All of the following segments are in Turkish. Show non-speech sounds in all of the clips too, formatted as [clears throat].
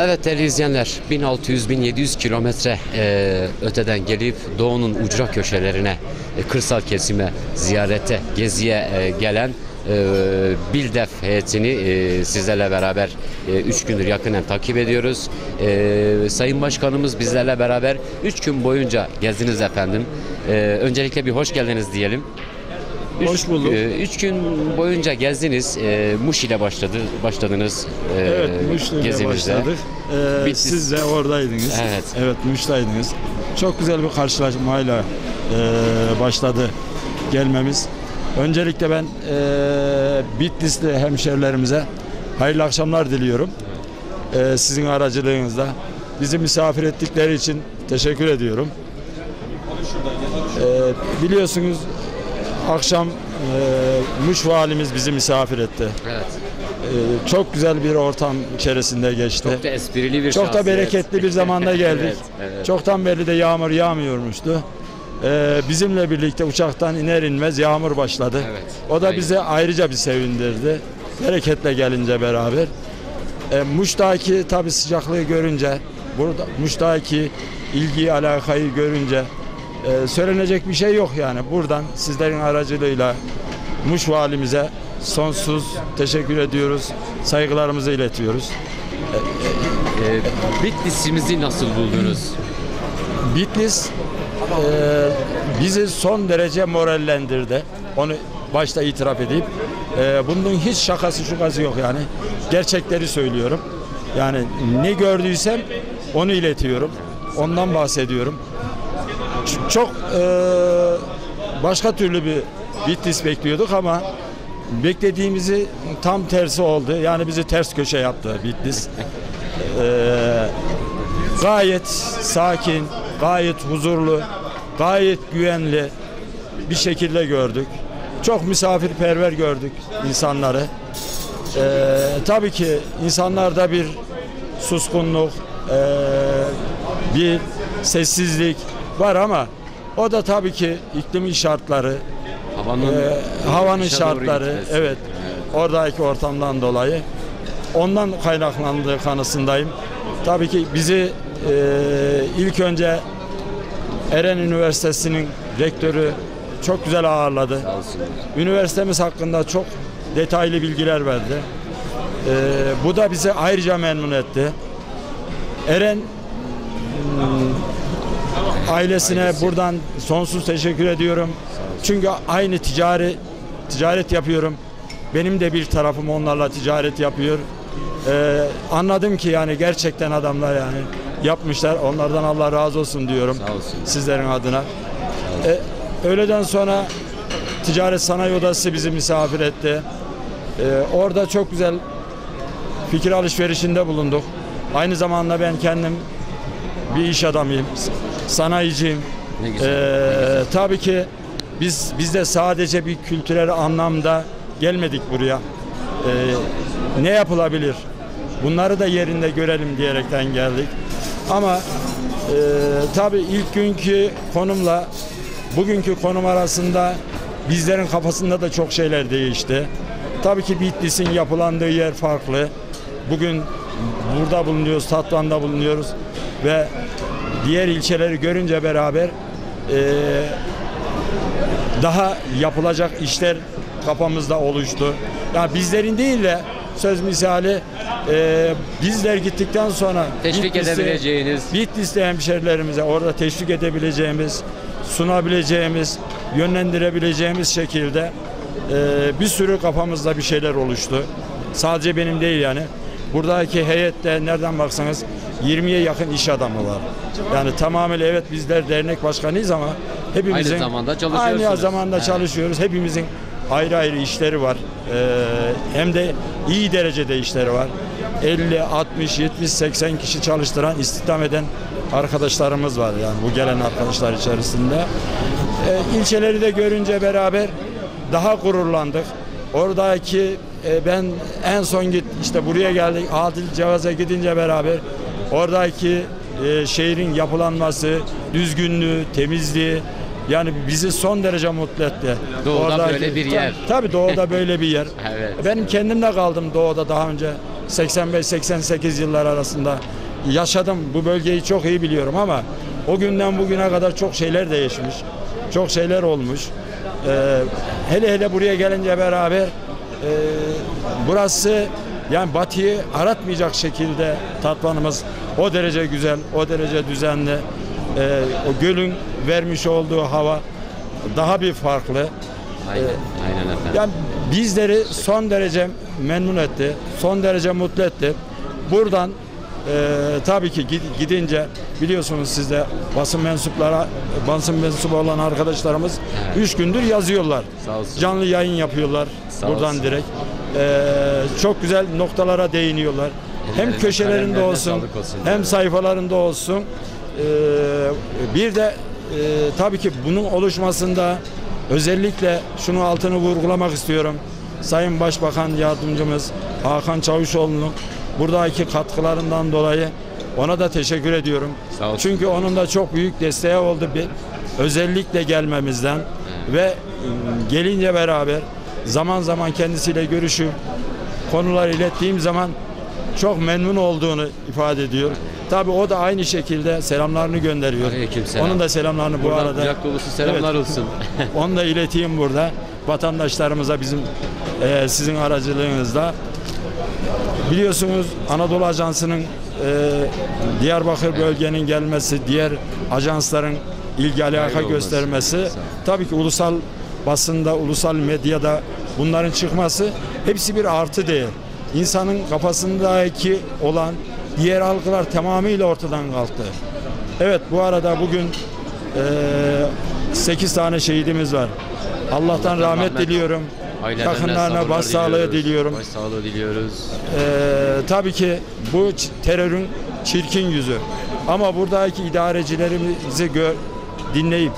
Evet değerli izleyenler 1600-1700 kilometre e, öteden gelip doğunun ucra köşelerine, e, kırsal kesime, ziyarete, geziye e, gelen e, Bildef heyetini e, sizlerle beraber 3 gündür yakından takip ediyoruz. E, Sayın Başkanımız bizlerle beraber 3 gün boyunca gezdiniz efendim. E, öncelikle bir hoş geldiniz diyelim. Üç, Hoş bulduk. e, üç gün boyunca gezdiniz. E, Muş ile başladı, başladınız e, Evet, Muş'la gezinize. başladık. Bitlis- siz de oradaydınız. Evet. Evet, Muş'taydınız. Çok güzel bir karşılaşmayla e, başladı gelmemiz. Öncelikle ben e, Bitlisli hemşerilerimize hayırlı akşamlar diliyorum. E, sizin aracılığınızla. Bizi misafir ettikleri için teşekkür ediyorum. E, biliyorsunuz akşam e, Muş valimiz bizi misafir etti. Evet. E, çok güzel bir ortam içerisinde geçti. Çok da esprili bir Çok da bereketli bir zamanda [laughs] geldik. evet, evet. Çoktan beri de yağmur yağmıyormuştu. Ee, bizimle birlikte uçaktan iner inmez yağmur başladı. Evet, O da aynen. bize ayrıca bir sevindirdi. Bereketle gelince beraber. Ee, Muş'taki tabi sıcaklığı görünce, burada Muş'taki ilgiyi alakayı görünce e, söylenecek bir şey yok yani. Buradan sizlerin aracılığıyla Muş valimize sonsuz teşekkür ediyoruz. Saygılarımızı iletiyoruz. E, Bitlis'imizi nasıl buldunuz? Bitlis e, bizi son derece morallendirdi. Onu başta itiraf edeyim. E, bunun hiç şakası şukası yok yani. Gerçekleri söylüyorum. Yani ne gördüysem onu iletiyorum. Ondan bahsediyorum. Çok e, başka türlü bir Bitlis bekliyorduk ama beklediğimizi tam tersi oldu. Yani bizi ters köşe yaptı Bitlis. [laughs] E, gayet sakin, gayet huzurlu, gayet güvenli bir şekilde gördük. Çok misafirperver gördük insanları. Ee, tabii ki insanlarda bir suskunluk, ee, bir sessizlik var ama o da tabii ki iklimin şartları, Havanın, ee, havanın şartları, evet, oradaki ortamdan dolayı ondan kaynaklandığı kanısındayım. Tabii ki bizi e, ilk önce Eren Üniversitesi'nin rektörü çok güzel ağırladı. Üniversitemiz hakkında çok detaylı bilgiler verdi. Ee, bu da bizi ayrıca memnun etti. Eren hmm, ailesine Ailesi. buradan sonsuz teşekkür ediyorum. Çünkü aynı ticari ticaret yapıyorum. Benim de bir tarafım onlarla ticaret yapıyor. Ee, anladım ki yani gerçekten adamlar yani yapmışlar. Onlardan Allah razı olsun diyorum. Sağ olsun. Sizlerin adına. E, öğleden sonra Ticaret Sanayi Odası bizi misafir etti. E, orada çok güzel fikir alışverişinde bulunduk. Aynı zamanda ben kendim bir iş adamıyım. Sanayiciyim. Ne güzel. E, tabii ki biz biz de sadece bir kültürel anlamda gelmedik buraya. E, ne yapılabilir? Bunları da yerinde görelim diyerekten geldik. Ama e, tabii ilk günkü konumla bugünkü konum arasında bizlerin kafasında da çok şeyler değişti. Tabii ki Bitlis'in yapılandığı yer farklı. Bugün burada bulunuyoruz, Tatvan'da bulunuyoruz ve diğer ilçeleri görünce beraber e, daha yapılacak işler kafamızda oluştu. Yani bizlerin değil de söz misali e, bizler gittikten sonra Teşvik Bitlis'e- edebileceğiniz. Bitlis'te hemşerilerimize orada teşvik edebileceğimiz, sunabileceğimiz, yönlendirebileceğimiz şekilde e, bir sürü kafamızda bir şeyler oluştu. Sadece benim değil yani. Buradaki heyette nereden baksanız 20'ye yakın iş adamı var. Yani tamamıyla evet bizler dernek başkanıyız ama hepimizin Aynı zamanda çalışıyorsunuz. Aynı zamanda Evet. çalışıyoruz. Hepimizin ayrı ayrı işleri var. Ee, hem de iyi derecede işleri var. 50, 60, 70, 80 kişi çalıştıran, istihdam eden arkadaşlarımız var yani bu gelen arkadaşlar içerisinde. Ee, ilçeleri de görünce beraber daha gururlandık. Oradaki e, ben en son git işte buraya geldik Adil Cevaz'a gidince beraber oradaki e, şehrin yapılanması, düzgünlüğü, temizliği yani bizi son derece mutlu etti. Doğuda Oradaki- böyle bir yer. Tabii, tabii doğuda böyle bir yer. [laughs] Evet. Benim kendim de kaldım doğuda daha önce. 85-88 yıllar arasında yaşadım. Bu bölgeyi çok iyi biliyorum ama o günden bugüne kadar çok şeyler değişmiş. Çok şeyler olmuş. Ee, hele hele buraya gelince beraber e, burası yani batıyı aratmayacak şekilde tatvanımız o derece güzel, o derece düzenli. Ee, o gölün vermiş olduğu hava daha bir farklı. Aynen, aynen efendim. Yani bizleri son derece memnun etti, son derece mutlu etti. Buradan e, tabii ki gid- gidince biliyorsunuz siz de basın mensuplara, basın mensubu olan arkadaşlarımız Evet. üç gündür yazıyorlar. Canlı yayın yapıyorlar Sağ buradan olsun. direkt. E, çok güzel noktalara değiniyorlar. Hem köşelerinde olsun, olsun hem diyorum. sayfalarında olsun. E, bir de e, tabii ki bunun oluşmasında özellikle şunu altını vurgulamak istiyorum. Sayın Başbakan Yardımcımız Hakan Çavuşoğlu'nun buradaki katkılarından dolayı ona da teşekkür ediyorum. Sağ olsun. Çünkü onun da çok büyük desteği oldu bir özellikle gelmemizden ve e, gelince beraber zaman zaman kendisiyle görüşüp konular ilettiğim zaman çok memnun olduğunu ifade ediyor. Tabii o da aynı şekilde selamlarını gönderiyor. Aleykümselam. Onun da selamlarını bu Buradan arada kucak dolusu selamlar Evet. olsun. [laughs] onu da ileteyim burada vatandaşlarımıza bizim e, sizin aracılığınızla. Biliyorsunuz Anadolu Ajansı'nın e, Diyarbakır bölgenin gelmesi, diğer ajansların ilgi alaka göstermesi, tabii ki ulusal basında, ulusal medyada bunların çıkması hepsi bir artı değer. İnsanın kafasındaki olan diğer algılar tamamıyla ortadan kalktı. Evet bu arada bugün 8 tane şehidimiz var. Allah'tan rahmet, rahmet. diliyorum. Ailelerine Yakınlarına başsağlığı diliyorum. Başsağlığı diliyoruz. Ee, tabii ki bu terörün çirkin yüzü. Ama buradaki idarecilerimizi gör, dinleyip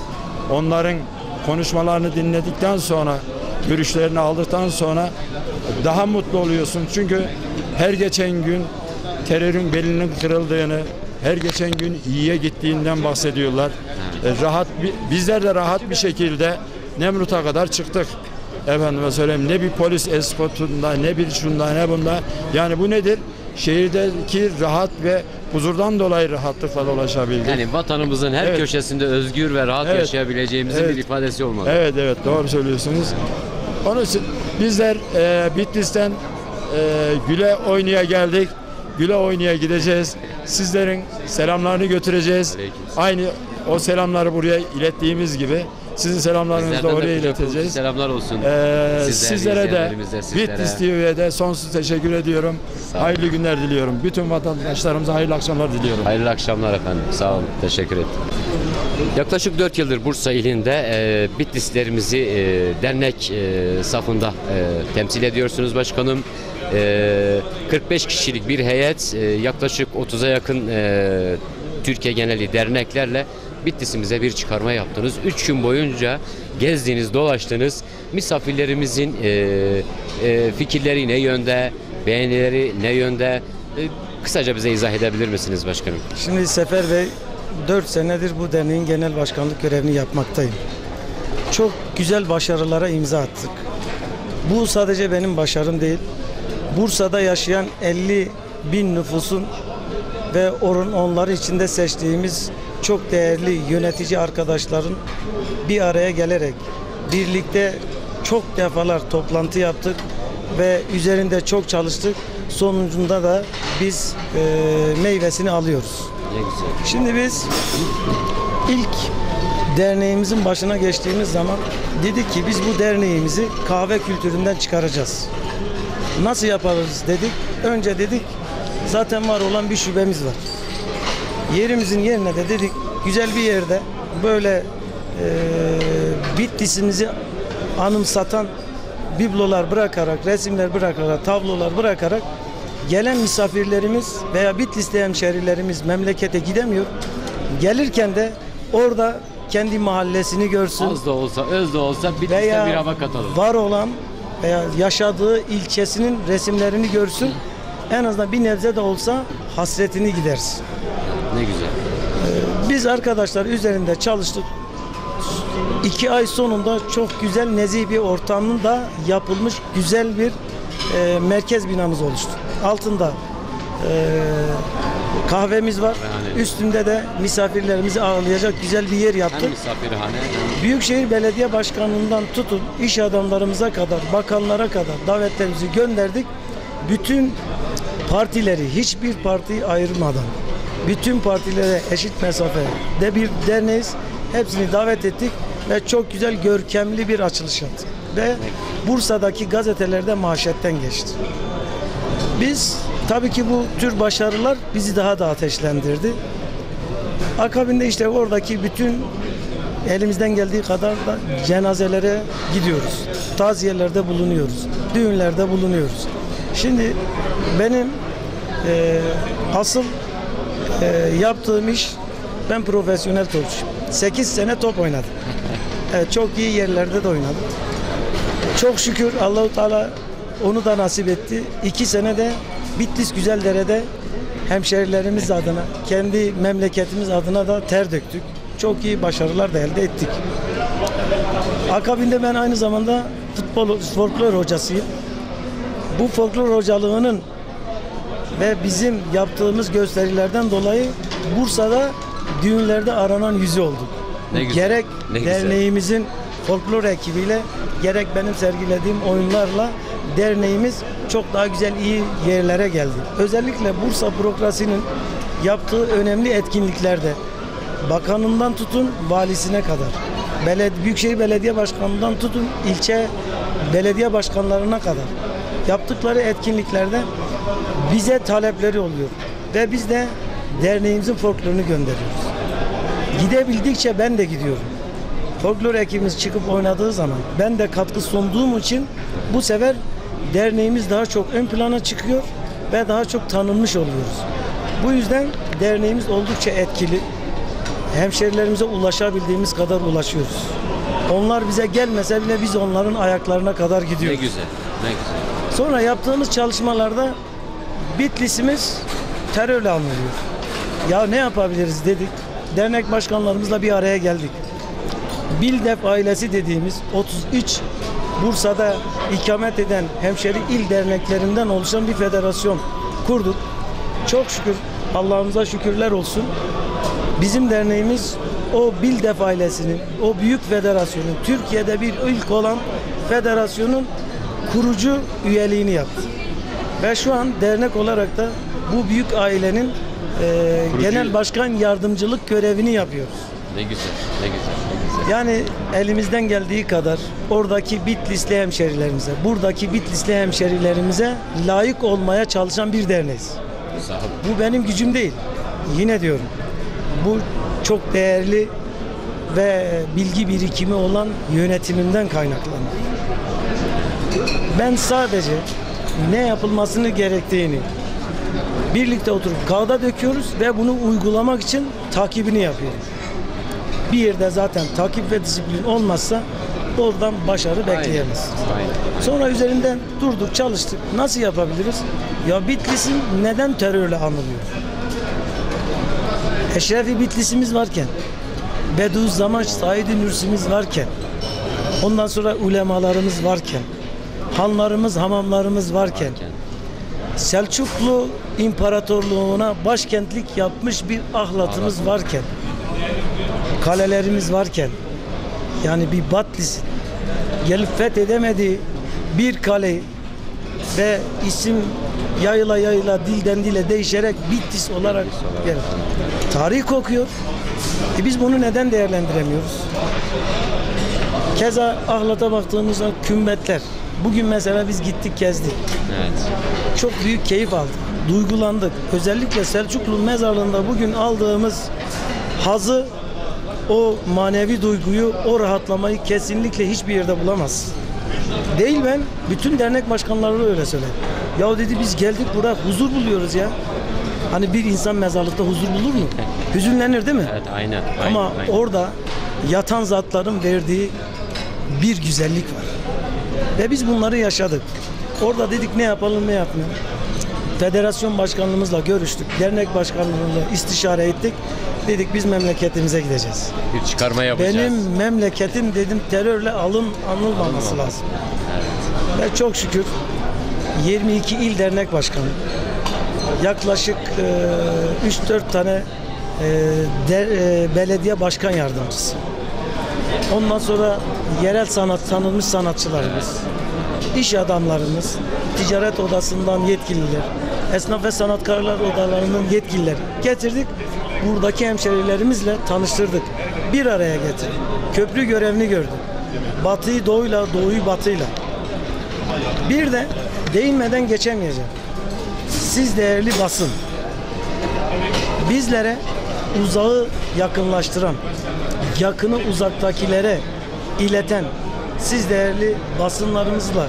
onların konuşmalarını dinledikten sonra görüşlerini aldıktan sonra daha mutlu oluyorsun. Çünkü her geçen gün terörün belinin kırıldığını, her geçen gün iyiye gittiğinden bahsediyorlar. E, rahat bi- bizler de rahat bir şekilde Nemrut'a kadar çıktık. Efendime söyleyeyim ne bir polis eskotunda ne bir şunda ne bunda. Yani bu nedir? Şehirdeki rahat ve huzurdan dolayı rahatlıkla dolaşabildik. Yani vatanımızın her Evet. köşesinde özgür ve rahat Evet. yaşayabileceğimizin Evet. bir ifadesi olmalı. Evet evet doğru söylüyorsunuz. Onun için bizler e, Bitlis'ten e, güle oynaya geldik. Güle oynaya gideceğiz. Sizlerin selamlarını götüreceğiz. Aleykümselam. Aynı o selamları buraya ilettiğimiz gibi sizin selamlarınızı da Bizlerden de oraya kucak dolusu ileteceğiz. Selamlar olsun. Ee, Sizlere, sizlere de izleyenlerimize, sizlere. Bitlis TV'ye de sonsuz teşekkür ediyorum. olun. Hayırlı günler diliyorum. Bütün vatandaşlarımıza hayırlı akşamlar diliyorum. Hayırlı akşamlar efendim. Sağ olun. Teşekkür ederim. Yaklaşık 4 yıldır Bursa ilinde e, Bitlislerimizi e, dernek e, safında e, temsil ediyorsunuz başkanım. E, 45 kişilik bir heyet e, yaklaşık 30'a yakın e, Türkiye geneli derneklerle Bitlis'imize bir çıkarma yaptınız. 3 gün boyunca gezdiniz, dolaştınız. Misafirlerimizin e, e, fikirleri ne yönde, beğenileri ne yönde? E, kısaca bize izah edebilir misiniz başkanım? Şimdi Sefer Bey 4 senedir bu derneğin genel başkanlık görevini yapmaktayım. Çok güzel başarılara imza attık. Bu sadece benim başarım değil. Bursa'da yaşayan 50 bin nüfusun ve orun onları içinde seçtiğimiz çok değerli yönetici arkadaşların bir araya gelerek birlikte çok defalar toplantı yaptık ve üzerinde çok çalıştık. Sonucunda da biz eee, meyvesini alıyoruz. Ne güzel. Şimdi biz ilk derneğimizin başına geçtiğimiz zaman dedik ki biz bu derneğimizi kahve kültüründen çıkaracağız. Nasıl yaparız dedik. Önce dedik zaten var olan bir şubemiz var. Yerimizin yerine de dedik güzel bir yerde böyle e, Bitlis'imizi anımsatan biblolar bırakarak, resimler bırakarak, tablolar bırakarak gelen misafirlerimiz veya Bitlis'te hemşerilerimiz memlekete gidemiyor. Gelirken de orada kendi mahallesini görsün Az da olsa, öz de olsa Bitlis'te bir hava katalım. var olan veya yaşadığı ilçesinin resimlerini görsün. En azından bir nebze de olsa hasretini gidersin. Ne güzel. Biz arkadaşlar üzerinde çalıştık. İki ay sonunda çok güzel nezih bir ortamın da yapılmış güzel bir e, merkez binamız oluştu. Altında e, kahvemiz var. Kahvehane. Üstünde de misafirlerimizi ağırlayacak güzel bir yer Hem yaptık. misafirhane Büyükşehir Belediye Başkanı'ndan tutun iş adamlarımıza kadar, bakanlara kadar davetlerimizi gönderdik. Bütün partileri, hiçbir partiyi ayırmadan, bütün partilere eşit mesafede bir derneğiz. Hepsini davet ettik ve çok güzel, görkemli bir açılış yaptık. Ve Bursa'daki gazetelerde manşetten geçti. Biz tabii ki bu tür başarılar bizi daha da ateşlendirdi. Akabinde işte oradaki bütün elimizden geldiği kadar da cenazelere gidiyoruz. Taziyelerde bulunuyoruz. Düğünlerde bulunuyoruz. Şimdi benim e, asıl e, yaptığım iş ben profesyonel topçuyum. 8 sene top oynadım. Evet, çok iyi yerlerde de oynadım. Çok şükür Allahu Teala onu da nasip etti. İki sene de Bitlis Güzeldere'de hemşerilerimiz adına, kendi memleketimiz adına da ter döktük. Çok iyi başarılar da elde ettik. Akabinde ben aynı zamanda futbol folklor hocasıyım. Bu folklor hocalığının ve bizim yaptığımız gösterilerden dolayı Bursa'da düğünlerde aranan yüzü olduk. Ne güzel, Gerek ne güzel. derneğimizin folklor ekibiyle gerek benim sergilediğim oyunlarla derneğimiz çok daha güzel iyi yerlere geldi. Özellikle Bursa bürokrasinin yaptığı önemli etkinliklerde bakanından tutun valisine kadar beled Büyükşehir Belediye Başkanı'ndan tutun ilçe belediye başkanlarına kadar yaptıkları etkinliklerde bize talepleri oluyor ve biz de derneğimizin folklorunu gönderiyoruz. Gidebildikçe ben de gidiyorum. Folklor ekibimiz çıkıp oynadığı zaman ben de katkı sunduğum için bu sefer derneğimiz daha çok ön plana çıkıyor ve daha çok tanınmış oluyoruz. Bu yüzden derneğimiz oldukça etkili. Hemşerilerimize ulaşabildiğimiz kadar ulaşıyoruz. Onlar bize gelmese bile biz onların ayaklarına kadar ne gidiyoruz. güzel. Ne güzel. Sonra yaptığımız çalışmalarda Bitlis'imiz terörle anılıyor. Ya ne yapabiliriz dedik. Dernek başkanlarımızla bir araya geldik. Bildef ailesi dediğimiz 33 Bursa'da ikamet eden hemşeri il derneklerinden oluşan bir federasyon kurduk. Çok şükür Allah'ımıza şükürler olsun. Bizim derneğimiz o Bildef ailesinin, o büyük federasyonun, Türkiye'de bir ilk olan federasyonun kurucu üyeliğini yaptı. Ve şu an dernek olarak da bu büyük ailenin e, genel başkan yardımcılık görevini yapıyoruz. Ne güzel. Ne güzel. Ne güzel. Yani elimizden geldiği kadar oradaki Bitlisli hemşerilerimize, buradaki Bitlisli hemşerilerimize layık olmaya çalışan bir derneğiz. Sağ olun. Bu benim gücüm değil. Yine diyorum. Bu çok değerli ve bilgi birikimi olan yönetimimden kaynaklanıyor. Ben sadece ne yapılmasını gerektiğini birlikte oturup kağıda döküyoruz ve bunu uygulamak için takibini yapıyoruz. Bir yerde zaten takip ve disiplin olmazsa oradan başarı bekleyemez. Aynen. Sonra üzerinden durduk, çalıştık. Nasıl yapabiliriz? Ya Bitlis'in neden terörle anılıyor? Eşrefi Bitlis'imiz varken, Bediüzzaman Said-i Nursi'miz varken, ondan sonra ulemalarımız varken, hanlarımız, hamamlarımız varken, Selçuklu İmparatorluğu'na başkentlik yapmış bir ahlatımız varken, kalelerimiz varken, yani bir Batlis'in gelip fethedemediği bir kale ve isim yayıla yayıla dilden dile değişerek Bitlis olarak gelir. Tarih kokuyor. E biz bunu neden değerlendiremiyoruz? Keza Ahlat'a baktığımızda kümbetler. Bugün mesela biz gittik gezdik. Evet. Çok büyük keyif aldık. Duygulandık. Özellikle Selçuklu mezarlığında bugün aldığımız hazı o manevi duyguyu, o rahatlamayı kesinlikle hiçbir yerde bulamaz. Değil ben, bütün dernek başkanları öyle söyler. Ya dedi biz geldik burada huzur buluyoruz ya. Hani bir insan mezarlıkta huzur bulur mu? Hüzünlenir değil mi? Evet aynen. aynen Ama aynen. orada yatan zatların verdiği bir güzellik var. Ve biz bunları yaşadık. Orada dedik ne yapalım ne yapmayalım. Federasyon başkanlığımızla görüştük. Dernek başkanlığıyla istişare ettik. Dedik biz memleketimize gideceğiz. bir çıkarma yapacağız. Benim memleketim dedim terörle alın anılmaması lazım. Ve çok şükür 22 il dernek başkanı. Yaklaşık e, 3-4 tane e, de- e, belediye başkan yardımcısı. Ondan sonra yerel sanat tanınmış sanatçılarımız, iş adamlarımız, ticaret odasından yetkililer, esnaf ve sanatkarlar odalarının yetkilileri getirdik. Buradaki hemşerilerimizle tanıştırdık. Bir araya getirdik. Köprü görevini gördük. Batıyı doğuyla, doğuyu batıyla. Bir de değinmeden geçemeyeceğim. Siz değerli basın, bizlere uzağı yakınlaştıran, yakını uzaktakilere ileten, siz değerli basınlarımızla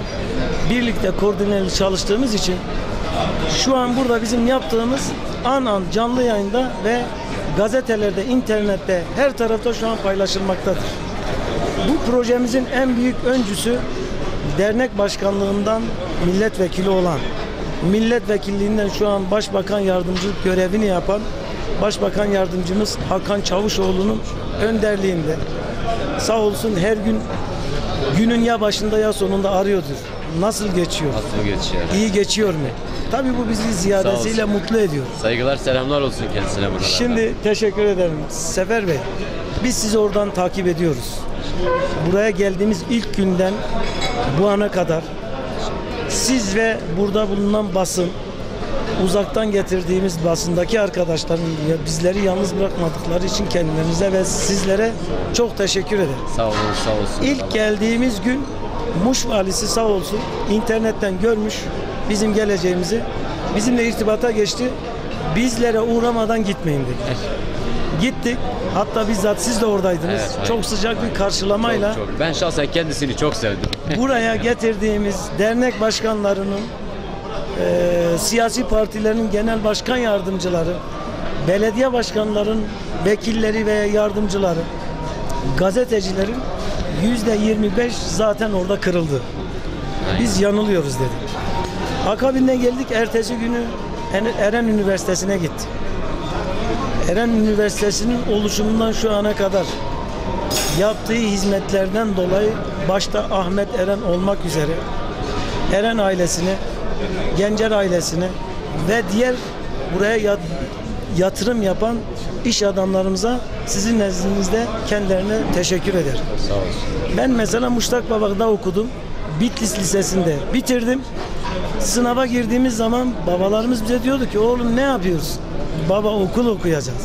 birlikte koordineli çalıştığımız için şu an burada bizim yaptığımız an an canlı yayında ve gazetelerde, internette her tarafta şu an paylaşılmaktadır. Bu projemizin en büyük öncüsü dernek başkanlığından milletvekili olan, milletvekilliğinden şu an başbakan yardımcılık görevini yapan başbakan yardımcımız Hakan Çavuşoğlu'nun önderliğinde sağ olsun her gün günün ya başında ya sonunda arıyordur. Nasıl geçiyor? Nasıl geçiyor? İyi geçiyor mu? Tabii bu bizi ziyadesiyle mutlu ediyor. Saygılar selamlar olsun kendisine buradan. Şimdi teşekkür ederim. Sefer Bey, biz sizi oradan takip ediyoruz. Buraya geldiğimiz ilk günden bu ana kadar siz ve burada bulunan basın, uzaktan getirdiğimiz basındaki arkadaşların bizleri yalnız bırakmadıkları için kendilerinize ve sizlere çok teşekkür ederim. Sağ olun, sağ olsun. İlk geldiğimiz gün Muş valisi sağ olsun internetten görmüş bizim geleceğimizi. Bizimle irtibata geçti. Bizlere uğramadan gitmeyin dedi. Gittik. Hatta bizzat siz de oradaydınız. Evet, çok sıcak bir karşılamayla Çok, çok. Ben şahsen kendisini çok sevdim. buraya getirdiğimiz dernek başkanlarının, eee, siyasi partilerin genel başkan yardımcıları, belediye başkanların vekilleri ve yardımcıları, gazetecilerin yüzde 25 zaten orada kırıldı. Biz yanılıyoruz dedik. Akabinde geldik ertesi günü En- Eren Üniversitesi'ne gittik. Eren Üniversitesi'nin oluşumundan şu ana kadar yaptığı hizmetlerden dolayı başta Ahmet Eren olmak üzere Eren ailesine, Gencer ailesine ve diğer buraya yat- yatırım yapan iş adamlarımıza sizin nezdinizde kendilerine teşekkür ederim. Sağ olsun. Ben mesela Muştak Babak'ta okudum. Bitlis Lisesi'nde bitirdim. Sınava girdiğimiz zaman babalarımız bize diyordu ki oğlum ne yapıyorsun? Baba okul okuyacağız.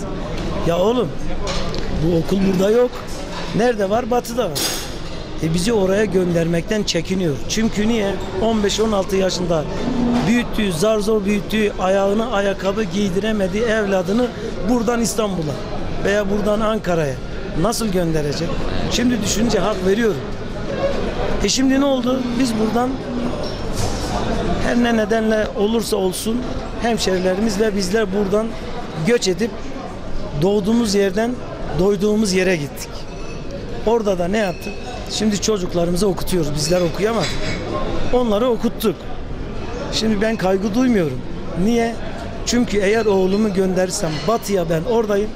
Ya oğlum bu okul burada yok. Nerede var? Batı'da var. E bizi oraya göndermekten çekiniyor. Çünkü niye? 15-16 yaşında büyüttüğü, zar zor büyüttüğü, ayağına ayakkabı giydiremediği evladını buradan İstanbul'a veya buradan Ankara'ya nasıl gönderecek? Şimdi düşününce hak veriyorum. E şimdi ne oldu? Biz buradan her ne nedenle olursa olsun hemşerilerimiz ve bizler buradan göç edip doğduğumuz yerden doyduğumuz yere gittik. Orada da ne yaptık? Şimdi çocuklarımızı okutuyoruz. Bizler okuyamadık. Onları okuttuk. Şimdi ben kaygı duymuyorum. Niye? Çünkü eğer oğlumu gönderirsem batıya ben oradayım.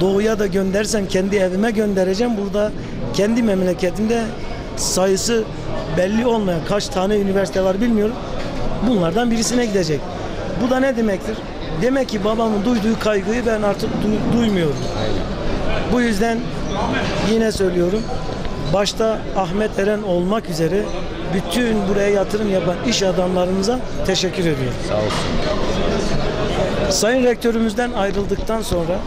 Doğuya da göndersem kendi evime göndereceğim. Burada kendi memleketimde sayısı belli olmayan kaç tane üniversite var bilmiyorum. Bunlardan birisine gidecek. Bu da ne demektir? Demek ki babamın duyduğu kaygıyı ben artık du- duymuyorum. Bu yüzden yine söylüyorum. Başta Ahmet Eren olmak üzere bütün buraya yatırım yapan iş adamlarımıza teşekkür ediyorum. Sağ olsun. Sayın Rektörümüzden ayrıldıktan sonra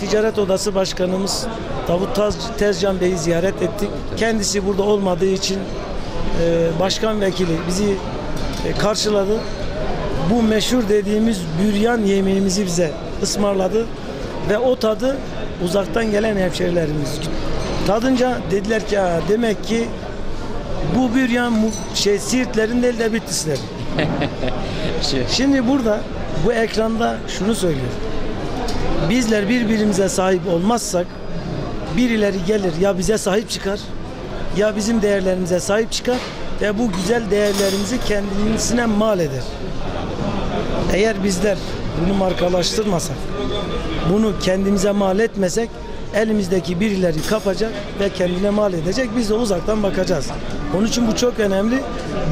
Ticaret Odası Başkanımız Davut Tezcan Bey'i ziyaret ettik. Kendisi burada olmadığı için e, başkan vekili bizi e, karşıladı. Bu meşhur dediğimiz büryan yemeğimizi bize ısmarladı ve o tadı uzaktan gelen hemşerilerimiz tadınca dediler ki "Aa, demek ki bu büryan mu- şey Siirtlerin değil de Bitlislerin. [laughs] Şey, Şimdi burada bu ekranda şunu söylüyor. Bizler birbirimize sahip olmazsak birileri gelir ya bize sahip çıkar ya bizim değerlerimize sahip çıkar ve bu güzel değerlerimizi kendisine mal eder. Eğer bizler bunu markalaştırmasak, bunu kendimize mal etmesek elimizdeki birileri kapacak ve kendine mal edecek. Biz de uzaktan bakacağız. Onun için bu çok önemli.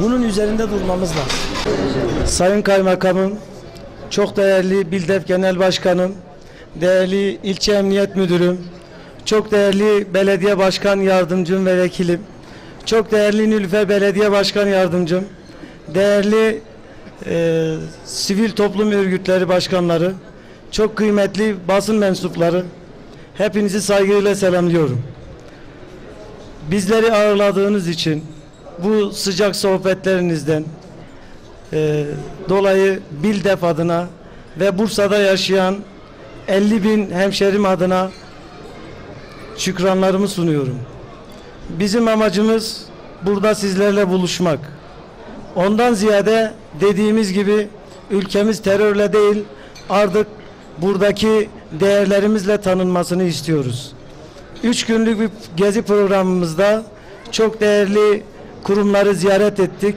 Bunun üzerinde durmamız lazım. Sayın Kaymakamım, çok değerli Bildef Genel Başkanım, değerli ilçe emniyet müdürüm, çok değerli belediye başkan yardımcım ve vekilim, çok değerli Nülüfer Belediye Başkan Yardımcım, değerli e, sivil toplum örgütleri başkanları, çok kıymetli basın mensupları, hepinizi saygıyla selamlıyorum. Bizleri ağırladığınız için bu sıcak sohbetlerinizden e, dolayı Bildef adına ve Bursa'da yaşayan 50 bin hemşerim adına şükranlarımı sunuyorum. Bizim amacımız burada sizlerle buluşmak. Ondan ziyade dediğimiz gibi ülkemiz terörle değil artık buradaki değerlerimizle tanınmasını istiyoruz. Üç günlük bir gezi programımızda çok değerli kurumları ziyaret ettik.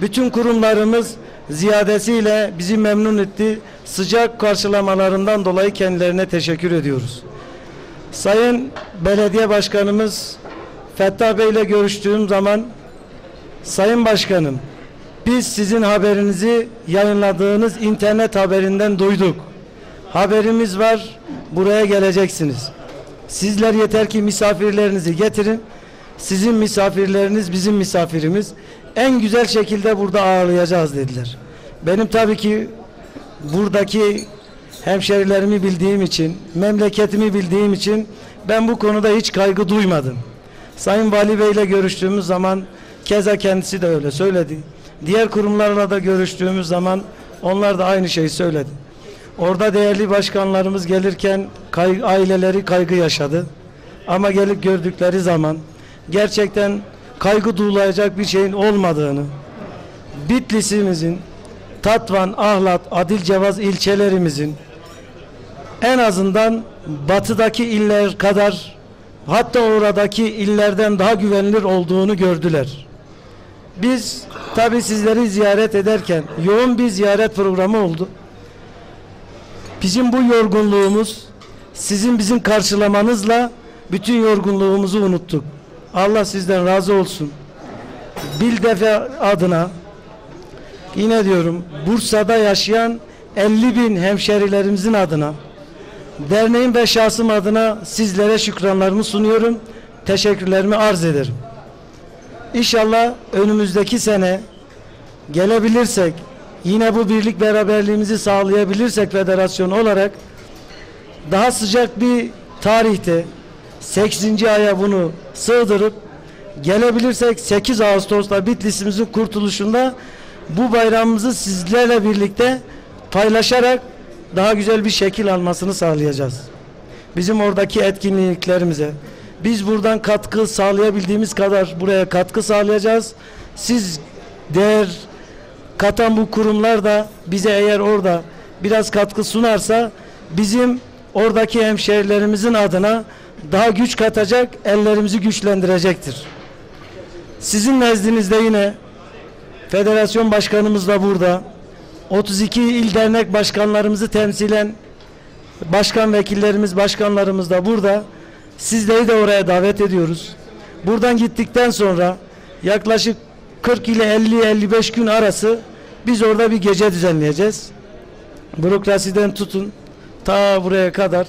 Bütün kurumlarımız ziyadesiyle bizi memnun etti. Sıcak karşılamalarından dolayı kendilerine teşekkür ediyoruz. Sayın Belediye Başkanımız Fettah Bey ile görüştüğüm zaman Sayın Başkanım biz sizin haberinizi yayınladığınız internet haberinden duyduk. Haberimiz var buraya geleceksiniz. Sizler yeter ki misafirlerinizi getirin. Sizin misafirleriniz bizim misafirimiz. En güzel şekilde burada ağırlayacağız dediler. Benim tabii ki buradaki hemşerilerimi bildiğim için, memleketimi bildiğim için ben bu konuda hiç kaygı duymadım. Sayın Vali Bey ile görüştüğümüz zaman keza kendisi de öyle söyledi. Diğer kurumlarla da görüştüğümüz zaman onlar da aynı şeyi söyledi. Orada değerli başkanlarımız gelirken kay- aileleri kaygı yaşadı. Ama gelip gördükleri zaman gerçekten kaygı duyulacak bir şeyin olmadığını, Bitlis'imizin, Tatvan, Ahlat, Adilcevaz ilçelerimizin en azından batıdaki iller kadar hatta oradaki illerden daha güvenilir olduğunu gördüler. Biz tabi sizleri ziyaret ederken yoğun bir ziyaret programı oldu. Bizim bu yorgunluğumuz sizin bizim karşılamanızla bütün yorgunluğumuzu unuttuk. Allah sizden razı olsun. Bildefe adına yine diyorum Bursa'da yaşayan 50 bin hemşerilerimizin adına derneğin ve şahsım adına sizlere şükranlarımı sunuyorum. Teşekkürlerimi arz ederim. İnşallah önümüzdeki sene gelebilirsek yine bu birlik beraberliğimizi sağlayabilirsek federasyon olarak daha sıcak bir tarihte 8. aya bunu sığdırıp gelebilirsek 8 Ağustos'ta Bitlis'imizin kurtuluşunda bu bayramımızı sizlerle birlikte paylaşarak daha güzel bir şekil almasını sağlayacağız. Bizim oradaki etkinliklerimize biz buradan katkı sağlayabildiğimiz kadar buraya katkı sağlayacağız. Siz değer katan bu kurumlar da bize eğer orada biraz katkı sunarsa bizim oradaki hemşehrilerimizin adına daha güç katacak, ellerimizi güçlendirecektir. Sizin nezdinizde yine federasyon başkanımız da burada. 32 il dernek başkanlarımızı temsilen başkan vekillerimiz, başkanlarımız da burada. Sizleri de oraya davet ediyoruz. Buradan gittikten sonra yaklaşık 40 ile 50-55 gün arası biz orada bir gece düzenleyeceğiz. Bürokrasiden tutun ta buraya kadar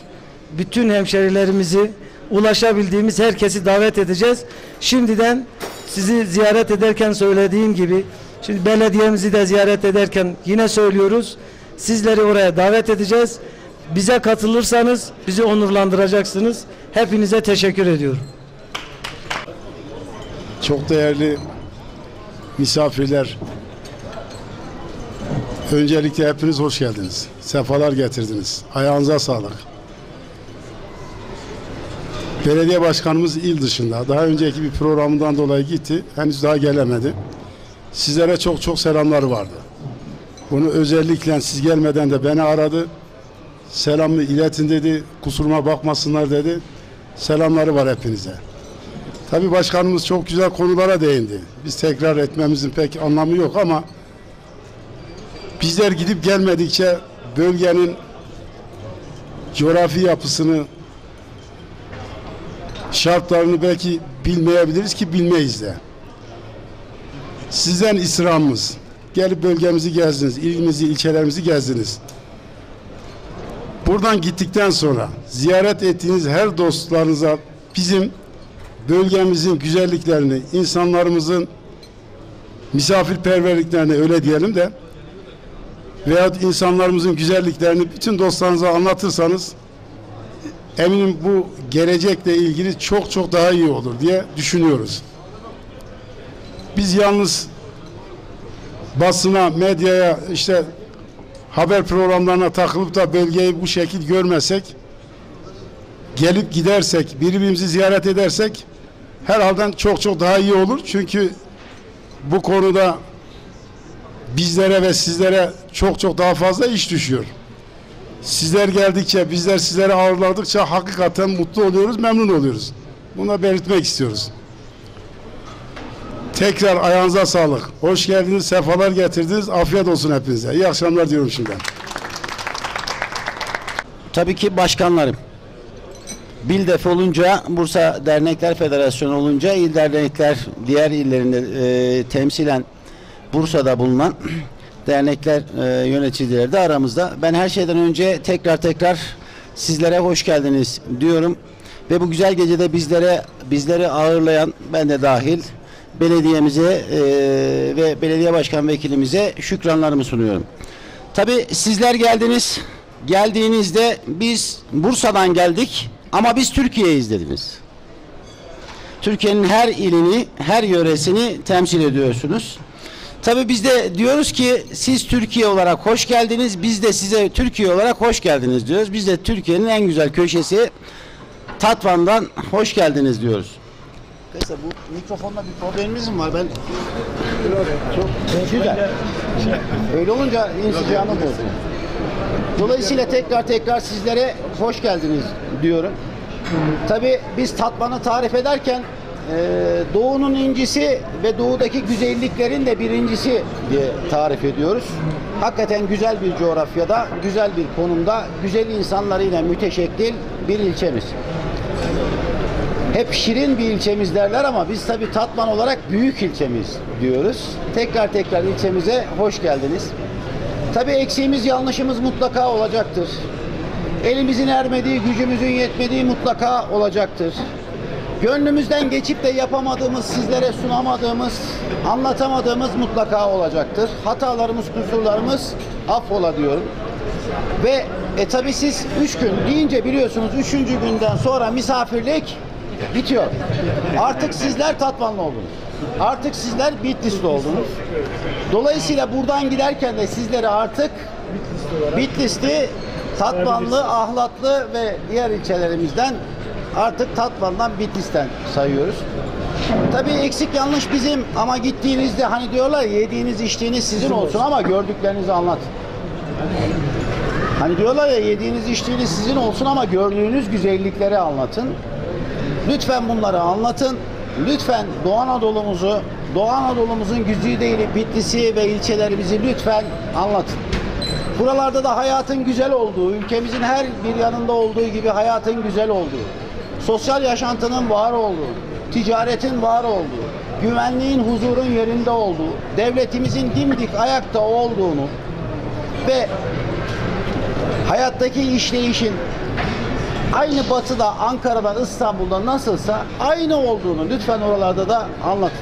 bütün hemşerilerimizi ulaşabildiğimiz herkesi davet edeceğiz. Şimdiden sizi ziyaret ederken söylediğim gibi şimdi belediyemizi de ziyaret ederken yine söylüyoruz. Sizleri oraya davet edeceğiz. Bize katılırsanız bizi onurlandıracaksınız. Hepinize teşekkür ediyorum. Çok değerli misafirler. Öncelikle hepiniz hoş geldiniz. Sefalar getirdiniz. Ayağınıza sağlık. Belediye başkanımız il dışında. Daha önceki bir programından dolayı gitti. Henüz daha gelemedi. Sizlere çok çok selamları vardı. Bunu özellikle siz gelmeden de beni aradı. Selamı iletin dedi. Kusuruma bakmasınlar dedi. Selamları var hepinize. Tabii başkanımız çok güzel konulara değindi. Biz tekrar etmemizin pek anlamı yok ama bizler gidip gelmedikçe bölgenin coğrafi yapısını şartlarını belki bilmeyebiliriz ki bilmeyiz de. Sizden istirhamımız. Gelip bölgemizi gezdiniz, ilimizi, ilçelerimizi gezdiniz. Buradan gittikten sonra ziyaret ettiğiniz her dostlarınıza bizim bölgemizin güzelliklerini, insanlarımızın misafirperverliklerini öyle diyelim de veyahut insanlarımızın güzelliklerini bütün dostlarınıza anlatırsanız eminim bu gelecekle ilgili çok çok daha iyi olur diye düşünüyoruz. Biz yalnız basına, medyaya, işte haber programlarına takılıp da bölgeyi bu şekil görmesek, gelip gidersek, birbirimizi ziyaret edersek herhalde çok çok daha iyi olur. Çünkü bu konuda bizlere ve sizlere çok çok daha fazla iş düşüyor. Sizler geldikçe, bizler sizleri ağırladıkça hakikaten mutlu oluyoruz, memnun oluyoruz. Bunu belirtmek istiyoruz. Tekrar ayağınıza sağlık. Hoş geldiniz, sefalar getirdiniz. Afiyet olsun hepinize. İyi akşamlar diyorum şimdiden. Tabii ki başkanlarım. Bildef olunca, Bursa Dernekler Federasyonu olunca, il dernekler diğer illerinde e, temsilen Bursa'da bulunan [clears throat] dernekler e, yöneticileri de aramızda. Ben her şeyden önce tekrar tekrar sizlere hoş geldiniz diyorum. Ve bu güzel gecede bizlere bizleri ağırlayan ben de dahil belediyemize e, ve belediye başkan vekilimize şükranlarımı sunuyorum. Tabii sizler geldiniz. Geldiğinizde biz Bursa'dan geldik ama biz Türkiye'yiz dediniz. Türkiye'nin her ilini, her yöresini temsil ediyorsunuz. Tabii biz de diyoruz ki siz Türkiye olarak hoş geldiniz. Biz de size Türkiye olarak hoş geldiniz diyoruz. Biz de Türkiye'nin en güzel köşesi Tatvan'dan hoş geldiniz diyoruz. Neyse bu mikrofonda bir problemimiz mi var? Ben çok güzel. Öyle olunca insicamı bozuyor. Dolayısıyla tekrar tekrar sizlere hoş geldiniz diyorum. Tabi biz Tatvan'ı tarif ederken e, doğunun incisi ve doğudaki güzelliklerin de birincisi diye tarif ediyoruz. Hakikaten güzel bir coğrafyada, güzel bir konumda, güzel insanlarıyla müteşekkil bir ilçemiz. Hep şirin bir ilçemiz derler ama biz tabi Tatvan olarak büyük ilçemiz diyoruz. Tekrar tekrar ilçemize hoş geldiniz. Tabii eksiğimiz, yanlışımız mutlaka olacaktır. Elimizin ermediği, gücümüzün yetmediği mutlaka olacaktır. Gönlümüzden geçip de yapamadığımız, sizlere sunamadığımız, anlatamadığımız mutlaka olacaktır. Hatalarımız, kusurlarımız affola diyorum. Ve e tabi siz üç gün deyince biliyorsunuz üçüncü günden sonra misafirlik bitiyor. Artık sizler Tatvanlı oldunuz. Artık sizler Bitlisli oldunuz. Dolayısıyla buradan giderken de sizleri artık Bitlisli, Tatvanlı, Ahlatlı ve diğer ilçelerimizden artık Tatvan'dan Bitlis'ten sayıyoruz. Tabii eksik yanlış bizim ama gittiğinizde hani diyorlar yediğiniz içtiğiniz sizin olsun ama gördüklerinizi anlatın. Hani diyorlar ya yediğiniz içtiğiniz sizin olsun ama gördüğünüz güzellikleri anlatın. Lütfen bunları anlatın. Lütfen Doğu Anadolu'muzu, Doğu Anadolu'muzun güzide Bitlis'i ve ilçelerimizi lütfen anlatın. Buralarda da hayatın güzel olduğu, ülkemizin her bir yanında olduğu gibi hayatın güzel olduğu, sosyal yaşantının var olduğu, ticaretin var olduğu, güvenliğin, huzurun yerinde olduğu, devletimizin dimdik ayakta olduğunu ve hayattaki işleyişin aynı batıda, Ankara'da, İstanbul'da nasılsa aynı olduğunu lütfen oralarda da anlatın.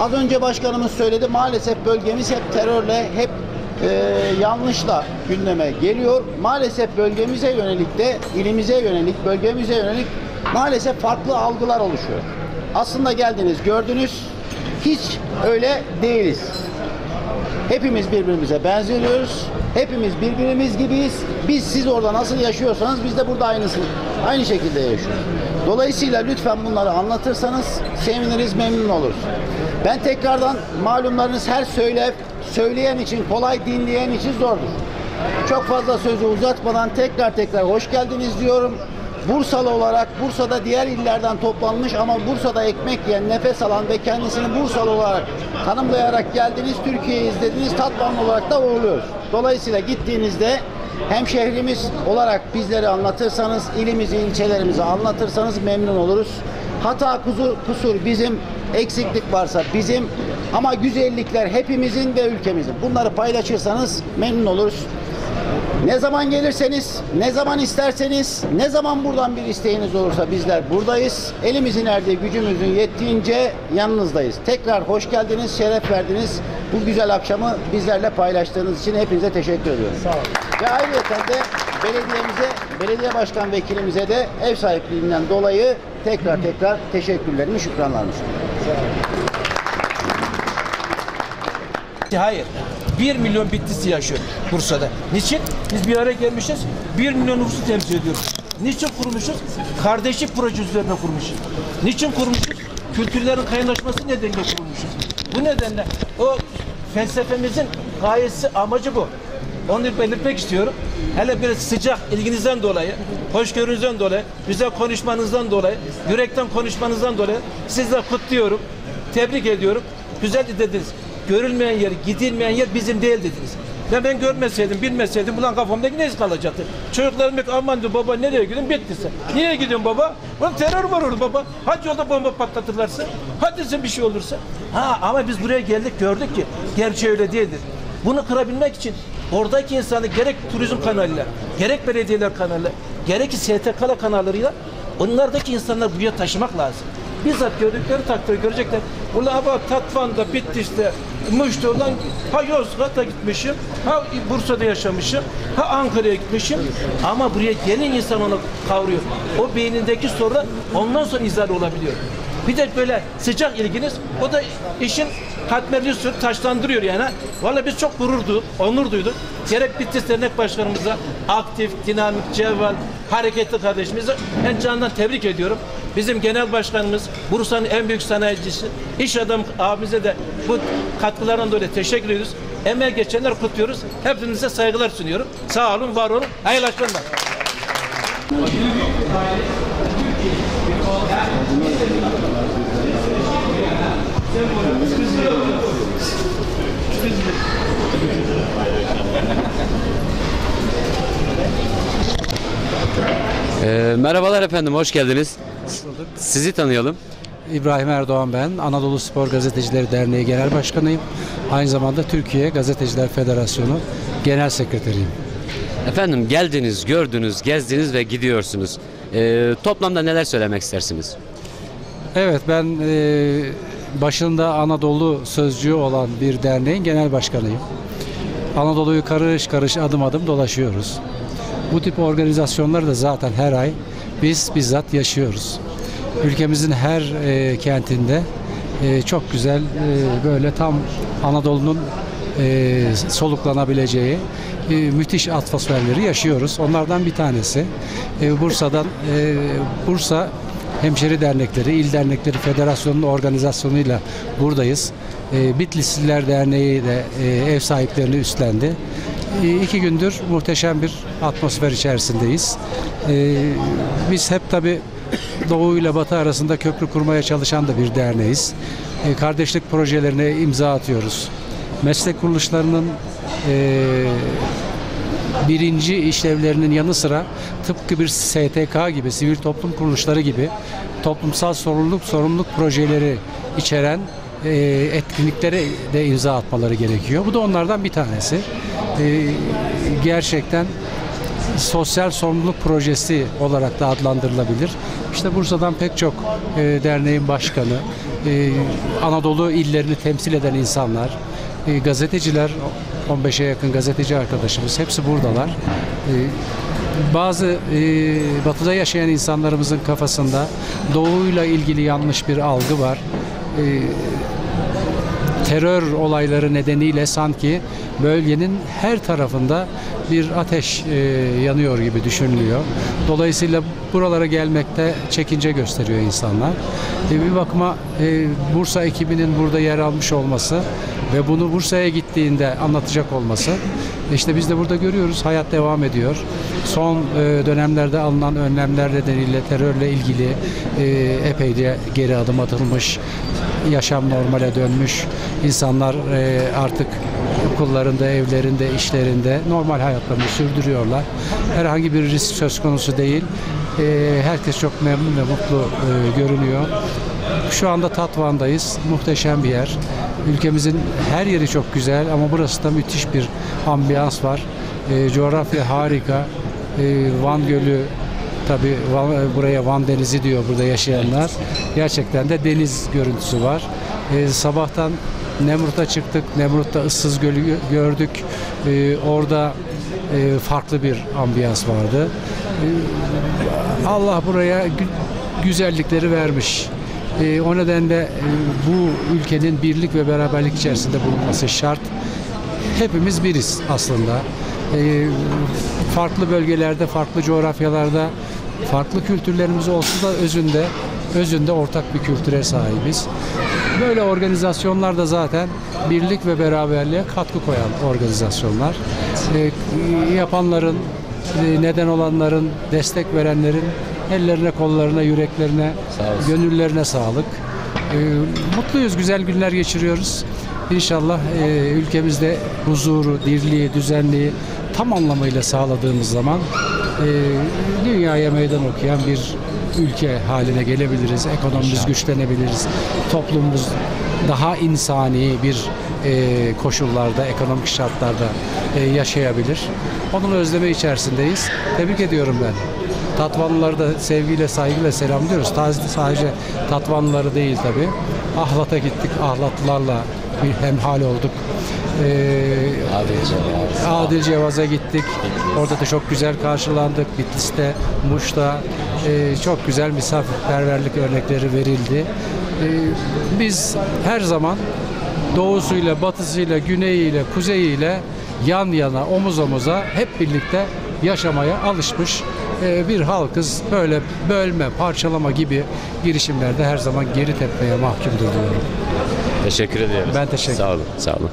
Az önce başkanımız söyledi maalesef bölgemiz hep terörle, hep e, yanlışla gündeme geliyor. Maalesef bölgemize yönelik de, ilimize yönelik, bölgemize yönelik maalesef farklı algılar oluşuyor. Aslında geldiniz, gördünüz, hiç öyle değiliz. Hepimiz birbirimize benziyoruz. Hepimiz birbirimiz gibiyiz. Biz siz orada nasıl yaşıyorsanız biz de burada aynısı aynı şekilde yaşıyoruz. Dolayısıyla lütfen bunları anlatırsanız seviniriz, memnun oluruz. Ben tekrardan malumlarınız her söyle söyleyen için kolay dinleyen için zordur. Çok fazla sözü uzatmadan tekrar tekrar hoş geldiniz diyorum. Bursalı olarak Bursa'da diğer illerden toplanmış ama Bursa'da ekmek yiyen, nefes alan ve kendisini Bursalı olarak tanımlayarak geldiniz, Türkiye'yi izlediniz, Tatvanlı olarak da uğurluyoruz. Dolayısıyla gittiğinizde hemşehrimiz olarak bizleri anlatırsanız, ilimizi, ilçelerimizi anlatırsanız memnun oluruz. Hata, kusur, kusur bizim, eksiklik varsa bizim ama güzellikler hepimizin ve ülkemizin. Bunları paylaşırsanız memnun oluruz. Ne zaman gelirseniz, ne zaman isterseniz, ne zaman buradan bir isteğiniz olursa bizler buradayız. Elimizin erdiği gücümüzün yettiğince yanınızdayız. Tekrar hoş geldiniz, şeref verdiniz. Bu güzel akşamı bizlerle paylaştığınız için hepinize teşekkür ediyorum. Sağ olun. Ve ayrıca de belediyemize, belediye başkan vekilimize de ev sahipliğinden dolayı tekrar tekrar teşekkürlerimi, şükranlarımı sunuyorum. Hayır. 1 milyon Bitlisi yaşıyor Bursa'da. Niçin? Biz bir araya gelmişiz. 1 milyon nüfusu temsil ediyoruz. Niçin kurmuşuz? Kardeşlik projesi üzerine kurmuşuz. Niçin kurmuşuz? Kültürlerin kaynaşması nedeniyle kurmuşuz. Bu nedenle o felsefemizin gayesi amacı bu. Onu belirtmek istiyorum. Hele bir sıcak ilginizden dolayı, hoşgörünüzden dolayı, güzel konuşmanızdan dolayı, yürekten konuşmanızdan dolayı sizleri kutluyorum. Tebrik ediyorum. Güzel dediniz. Görülmeyen yer, gidilmeyen yer bizim değil dediniz. Ya ben görmeseydim, bilmeseydim ulan kafamdaki ne iz kalacaktı? Çocuklarım hep aman diyor baba nereye gidiyorsun? Bittiyse. Niye gidiyorsun baba? Ulan terör var orada baba. Hadi yolda bomba patlatırlarsa. Hadi sen bir şey olursa. Ha ama biz buraya geldik gördük ki gerçeği öyle değildir. Bunu kırabilmek için oradaki insanı gerek turizm kanalıyla, gerek belediyeler kanalıyla, gerek STK'la kanallarıyla onlardaki insanlar buraya taşımak lazım. Bizzat gördükleri takdirde görecekler. Ulan ama Tatvan'da, Bitlis'te, Muş'ta olan ha Yozgat'a gitmişim, ha Bursa'da yaşamışım, ha Ankara'ya gitmişim. Ama buraya gelen insan onu kavruyor. O beynindeki soru ondan sonra izah olabiliyor. Bir de böyle sıcak ilginiz o da işin katmerli sürü taşlandırıyor yani. Vallahi biz çok gurur duyduk, onur duyduk. Gerek Bitlis Dernek Başkanımıza aktif, dinamik, cevval, hareketli kardeşimize ben canından tebrik ediyorum. Bizim genel başkanımız, Bursa'nın en büyük sanayicisi, iş adamı abimize de bu katkılarından dolayı teşekkür ediyoruz. Emeği geçenler kutluyoruz. Hepinize saygılar sunuyorum. Sağ olun, var olun. Hayırlı akşamlar. Ee, merhabalar efendim, hoş geldiniz. Sizi tanıyalım. İbrahim Erdoğan ben. Anadolu Spor Gazetecileri Derneği Genel Başkanıyım. Aynı zamanda Türkiye Gazeteciler Federasyonu Genel Sekreteriyim. Efendim geldiniz, gördünüz, gezdiniz ve gidiyorsunuz. Ee, toplamda neler söylemek istersiniz? Evet ben e, başında Anadolu sözcüğü olan bir derneğin genel başkanıyım. Anadolu'yu karış karış adım adım dolaşıyoruz. Bu tip organizasyonları da zaten her ay biz bizzat yaşıyoruz. Ülkemizin her e, kentinde e, çok güzel e, böyle tam Anadolu'nun e, soluklanabileceği e, müthiş atmosferleri yaşıyoruz. Onlardan bir tanesi e, Bursa'dan e, Bursa Hemşeri Dernekleri, İl Dernekleri Federasyonu'nun organizasyonuyla buradayız. E, Bitlisliler Derneği de e, ev sahiplerini üstlendi. E, iki gündür muhteşem bir atmosfer içerisindeyiz. E, biz hep tabi Doğu ile Batı arasında köprü kurmaya çalışan da bir derneğiz. E, kardeşlik projelerine imza atıyoruz. Meslek kuruluşlarının e, birinci işlevlerinin yanı sıra tıpkı bir STK gibi, sivil toplum kuruluşları gibi toplumsal sorumluluk sorumluluk projeleri içeren e, etkinliklere de imza atmaları gerekiyor. Bu da onlardan bir tanesi. E, gerçekten sosyal sorumluluk projesi olarak da adlandırılabilir. İşte Bursa'dan pek çok e, derneğin başkanı, e, Anadolu illerini temsil eden insanlar, e, gazeteciler, 15'e yakın gazeteci arkadaşımız hepsi buradalar. E, bazı e, batıda yaşayan insanlarımızın kafasında doğuyla ilgili yanlış bir algı var. E, terör olayları nedeniyle sanki bölgenin her tarafında bir ateş e, yanıyor gibi düşünülüyor. Dolayısıyla buralara gelmekte çekince gösteriyor insanlar. E, bir bakıma e, Bursa ekibinin burada yer almış olması ve bunu Bursa'ya gittiğinde anlatacak olması işte biz de burada görüyoruz hayat devam ediyor. Son e, dönemlerde alınan önlemler nedeniyle terörle ilgili e, epey de geri adım atılmış. Yaşam normale dönmüş. İnsanlar e, artık okullarında, evlerinde, işlerinde normal hayatlarını sürdürüyorlar. Herhangi bir risk söz konusu değil. Ee, herkes çok memnun ve mutlu e, görünüyor. Şu anda Tatvan'dayız. Muhteşem bir yer. Ülkemizin her yeri çok güzel ama burası da müthiş bir ambiyans var. Ee, coğrafya harika. Ee, Van Gölü tabi buraya Van Denizi diyor burada yaşayanlar. Gerçekten de deniz görüntüsü var. Ee, sabahtan Nemrut'a çıktık. Nemrut'ta ıssız gölü gö- gördük. Ee, orada e, farklı bir ambiyans vardı. Ee, Allah buraya gü- güzellikleri vermiş. Ee, o nedenle e, bu ülkenin birlik ve beraberlik içerisinde bulunması şart. Hepimiz biriz aslında. Ee, farklı bölgelerde, farklı coğrafyalarda farklı kültürlerimiz olsa da özünde özünde ortak bir kültüre sahibiz. Böyle organizasyonlar da zaten birlik ve beraberliğe katkı koyan organizasyonlar. Ee, yapanların, e, neden olanların, destek verenlerin ellerine, kollarına, yüreklerine, gönüllerine sağlık. Ee, mutluyuz, güzel günler geçiriyoruz. İnşallah e, ülkemizde huzuru, dirliği, düzenliği tam anlamıyla sağladığımız zaman e, dünyaya meydan okuyan bir ülke haline gelebiliriz. Ekonomimiz güçlenebiliriz. Toplumumuz daha insani bir e, koşullarda, ekonomik şartlarda e, yaşayabilir. Onun özlemi içerisindeyiz. Tebrik ediyorum ben. Tatvanlıları da sevgiyle, saygıyla selamlıyoruz. Sadece Tatvanlıları değil tabii. Ahlat'a gittik. Ahlatlılarla bir hemhal olduk. Ee, Adilce. Adil Cevaz'a gittik. Orada da çok güzel karşılandık. Bitlis'te, Muş'ta e, çok güzel misafirperverlik örnekleri verildi. E, biz her zaman doğusuyla, batısıyla, güneyiyle, kuzeyiyle yan yana, omuz omuza hep birlikte yaşamaya alışmış e, bir halkız. Böyle bölme, parçalama gibi girişimlerde her zaman geri tepmeye mahkumdur diyorum. Teşekkür ediyoruz. Ben teşekkür Sağ olun, sağ olun.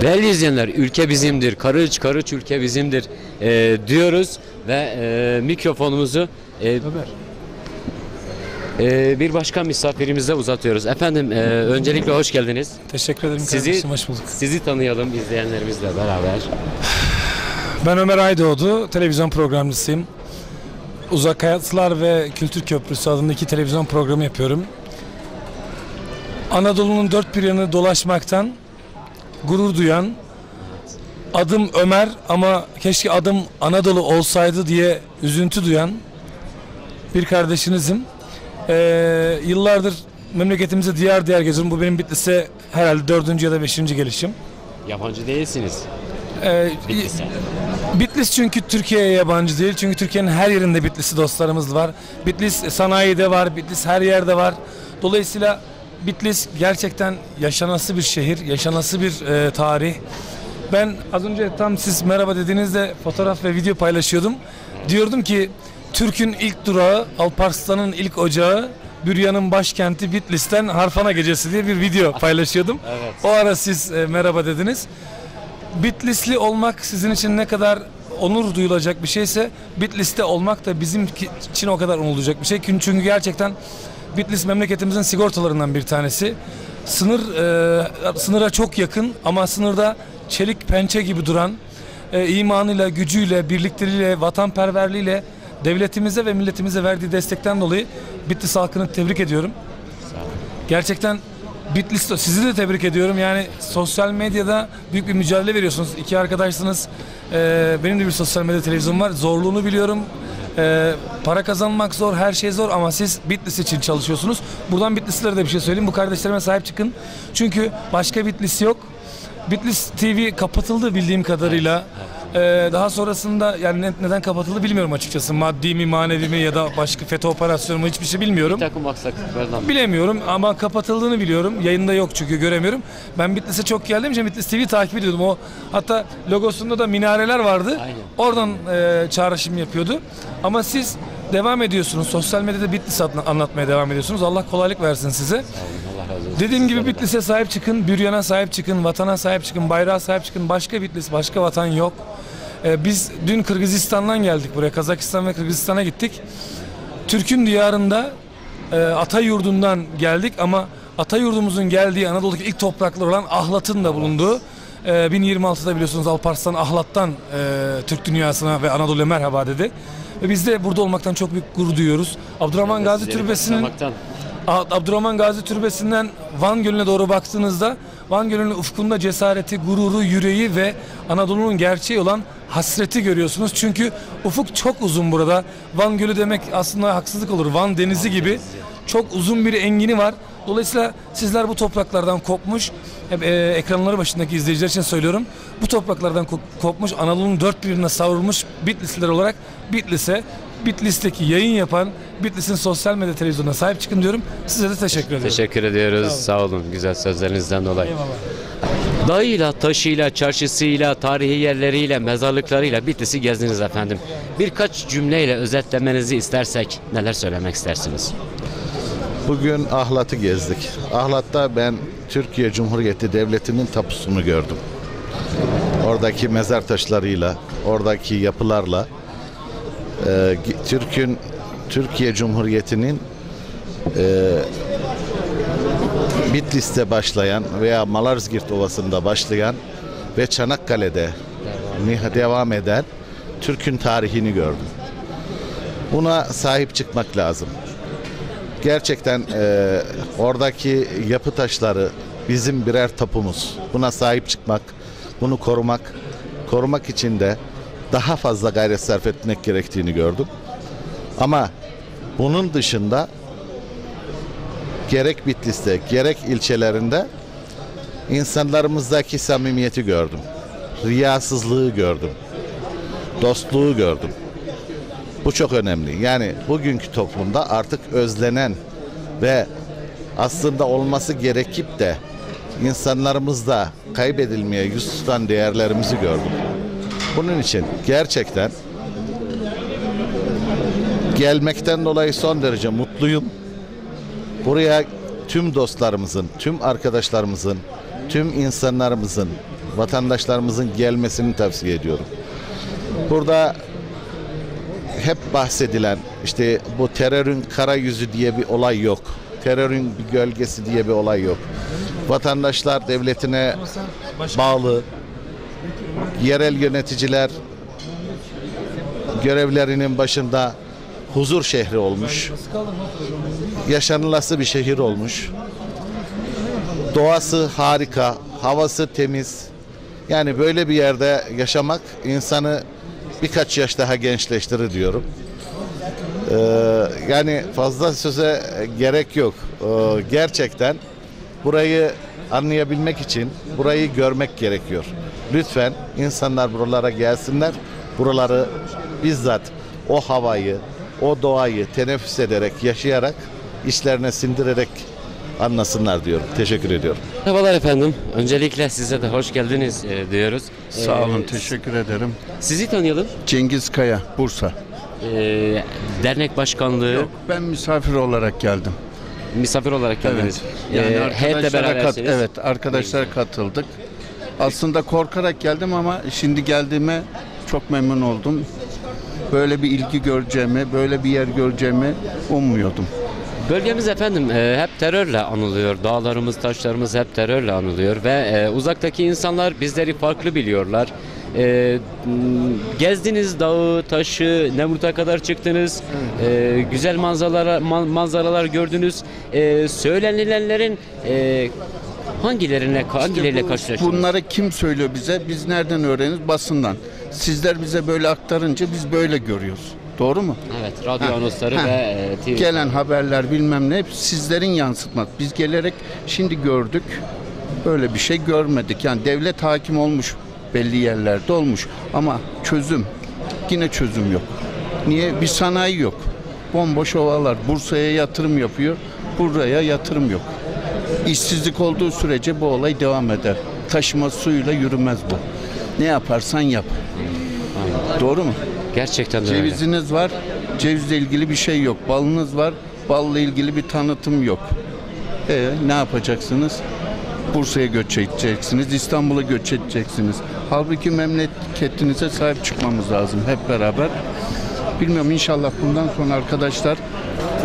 Değerli izleyenler, ülke bizimdir, karıç karıç ülke bizimdir e, diyoruz ve e, mikrofonumuzu e, e, bir başka misafirimize uzatıyoruz. Efendim, e, öncelikle hoş geldiniz. Teşekkür ederim Sizi, kardeşim, hoş bulduk. sizi tanıyalım izleyenlerimizle beraber. Ben Ömer Aydoğdu, televizyon programcısıyım. Uzak Hayatlar ve Kültür Köprüsü adında iki televizyon programı yapıyorum. Anadolu'nun dört bir yanını dolaşmaktan gurur duyan, adım Ömer ama keşke adım Anadolu olsaydı diye üzüntü duyan bir kardeşinizim. Ee, yıllardır memleketimize diyar diyar geziyorum. Bu benim Bitlis'e herhalde dördüncü ya da beşinci gelişim. Yabancı değilsiniz. Ee, Bitlis'e. Bitlis çünkü Türkiye'ye yabancı değil. Çünkü Türkiye'nin her yerinde Bitlis'i dostlarımız var. Bitlis sanayide var, Bitlis her yerde var. Dolayısıyla Bitlis gerçekten yaşanası bir şehir, yaşanası bir e, tarih. Ben az önce tam siz merhaba dediğinizde fotoğraf ve video paylaşıyordum. Diyordum ki Türk'ün ilk durağı, Alparslan'ın ilk ocağı, Büryan'ın başkenti Bitlis'ten Harfana Gecesi diye bir video paylaşıyordum. [laughs] Evet. O ara siz e, merhaba dediniz. Bitlisli olmak sizin için ne kadar onur duyulacak bir şeyse Bitlis'te olmak da bizim için o kadar onurulacak bir şey. Çünkü gerçekten Bitlis memleketimizin sigortalarından bir tanesi. Sınır e, sınıra çok yakın ama sınırda çelik pençe gibi duran e, imanıyla, gücüyle, birlikteliğiyle, vatanperverliğiyle devletimize ve milletimize verdiği destekten dolayı Bitlis halkını tebrik ediyorum. Gerçekten Bitlis'te sizi de tebrik ediyorum. Yani sosyal medyada büyük bir mücadele veriyorsunuz. İki arkadaşsınız. Ee, benim de bir sosyal medya televizyonum var. Zorluğunu biliyorum. Ee, para kazanmak zor, her şey zor ama siz Bitlis için çalışıyorsunuz. Buradan Bitlislilere de bir şey söyleyeyim. Bu kardeşlerime sahip çıkın. Çünkü başka Bitlis yok. Bitlis TV kapatıldı bildiğim kadarıyla. Ee, daha sonrasında yani ne- neden kapatıldı bilmiyorum açıkçası. Maddi mi, manevi mi ya da başka FETÖ operasyonu mu hiçbir şey bilmiyorum. Bir takım aksaklıklardan Bilemiyorum ama kapatıldığını biliyorum. Yayında yok çünkü göremiyorum. Ben Bitlis'e çok geldiğim için Bitlis TV takip ediyordum. O hatta logosunda da minareler vardı. Aynen. Oradan e, çağrışım yapıyordu. Ama siz devam ediyorsunuz. Sosyal medyada Bitlis adını anlatmaya devam ediyorsunuz. Allah kolaylık versin size. Allah razı olsun. Dediğim gibi Bitlis'e sahip çıkın, Büryan'a sahip çıkın, vatana sahip çıkın, bayrağa sahip çıkın. Başka Bitlis, başka vatan yok. Ee, biz dün Kırgızistan'dan geldik buraya. Kazakistan ve Kırgızistan'a gittik. Türk'ün diyarında e, ata yurdundan geldik ama ata yurdumuzun geldiği Anadolu'daki ilk topraklar olan Ahlat'ın da bulunduğu Ee, 1026'da biliyorsunuz Alparslan Ahlat'tan e, Türk dünyasına ve Anadolu'ya merhaba dedi. Ve biz de burada olmaktan çok büyük gurur duyuyoruz. Abdurrahman Gazi Türbesi'nin Abdurrahman Gazi Türbesi'nden Van Gölü'ne doğru baktığınızda Van Gölü'nün ufkunda cesareti, gururu, yüreği ve Anadolu'nun gerçeği olan hasreti görüyorsunuz. Çünkü ufuk çok uzun burada. Van Gölü demek aslında haksızlık olur. Van Denizi gibi çok uzun bir engini var. Dolayısıyla sizler bu topraklardan kopmuş, hep, e, ekranları başındaki izleyiciler için söylüyorum. Bu topraklardan ko- kopmuş, Anadolu'nun dört bir yanına savrulmuş Bitlisliler olarak Bitlis'e, Bitlis'teki yayın yapan Bitlis'in sosyal medya televizyonuna sahip çıkın diyorum. Size de teşekkür ederim. Teşekkür ediyoruz. Sağ olun. güzel sözlerinizden dolayı. Dağıyla, taşıyla, çarşısıyla, tarihi yerleriyle, mezarlıklarıyla Bitlis'i gezdiniz efendim. Birkaç cümleyle özetlemenizi istersek neler söylemek istersiniz? Bugün Ahlat'ı gezdik. Ahlat'ta ben Türkiye Cumhuriyeti Devleti'nin tapusunu gördüm. Oradaki mezar taşlarıyla, oradaki yapılarla e, Türk'ün Türkiye Cumhuriyeti'nin e, Bitlis'te başlayan veya Malazgirt Ovası'nda başlayan ve Çanakkale'de devam eden Türk'ün tarihini gördüm. Buna sahip çıkmak lazım gerçekten e, oradaki yapı taşları bizim birer tapumuz. Buna sahip çıkmak, bunu korumak, korumak için de daha fazla gayret sarf etmek gerektiğini gördüm. Ama bunun dışında gerek Bitlis'te gerek ilçelerinde insanlarımızdaki samimiyeti gördüm. Riyasızlığı gördüm. Dostluğu gördüm. Bu çok önemli. Yani bugünkü toplumda artık özlenen ve aslında olması gerekip de insanlarımızda kaybedilmeye yüz tutan değerlerimizi gördüm. Bunun için gerçekten gelmekten dolayı son derece mutluyum. Buraya tüm dostlarımızın, tüm arkadaşlarımızın, tüm insanlarımızın, vatandaşlarımızın gelmesini tavsiye ediyorum. Burada hep bahsedilen işte bu terörün kara yüzü diye bir olay yok. Terörün bir gölgesi diye bir olay yok. Vatandaşlar devletine bağlı. Yerel yöneticiler görevlerinin başında huzur şehri olmuş. Yaşanılası bir şehir olmuş. Doğası harika, havası temiz. Yani böyle bir yerde yaşamak insanı birkaç yaş daha gençleştirir diyorum. Ee, yani fazla söze gerek yok. Ee, gerçekten burayı anlayabilmek için burayı görmek gerekiyor. Lütfen insanlar buralara gelsinler. Buraları bizzat o havayı, o doğayı teneffüs ederek, yaşayarak, işlerine sindirerek anlasınlar diyorum. Teşekkür ediyorum. Merhabalar efendim. Öncelikle size de hoş geldiniz e, diyoruz. Sağ olun, Ee, teşekkür ederim. Sizi tanıyalım. Cengiz Kaya, Bursa. Ee, dernek başkanlığı Yok, ben misafir olarak geldim. misafir olarak geldiniz. Yani Ee, heyetle arkadaşlara kat, berabersiniz. evet, arkadaşlar katıldık. Aslında korkarak geldim ama şimdi geldiğime çok memnun oldum. Böyle bir ilgi göreceğimi, böyle bir yer göreceğimi ummuyordum. Bölgemiz efendim e, hep terörle anılıyor. Dağlarımız, taşlarımız hep terörle anılıyor ve e, uzaktaki insanlar bizleri farklı biliyorlar. E, gezdiniz dağı, taşı, Nemrut'a kadar çıktınız. E, güzel manzaralar man- manzaralar gördünüz. E, söylenilenlerin e, hangilerine hangileriyle Bu- karşılaştınız? Bunları kim söylüyor bize? Biz nereden öğreniyoruz? Basından. Sizler bize böyle aktarınca biz böyle görüyoruz. Doğru mu? Evet, radyo Ha, anonsları ha. ve e, TV. Gelen haberler bilmem ne hep sizlerin yansıtması. Biz gelerek şimdi gördük. Böyle bir şey görmedik. Yani devlet hakim olmuş belli yerlerde olmuş ama çözüm yine çözüm yok. Niye? Bir sanayi yok. Bomboş ovalar. Bursa'ya yatırım yapıyor. Buraya yatırım yok. İşsizlik olduğu sürece bu olay devam eder. Taşıma suyuyla yürümez bu. Ne yaparsan yap. Doğru mu? Gerçekten de öyle. Ceviziniz var, cevizle ilgili bir şey yok. Balınız var, balla ilgili bir tanıtım yok. E ne yapacaksınız? Bursa'ya göç edeceksiniz, İstanbul'a göç edeceksiniz. Halbuki memleketinize sahip çıkmamız lazım hep beraber. Bilmiyorum inşallah bundan sonra arkadaşlar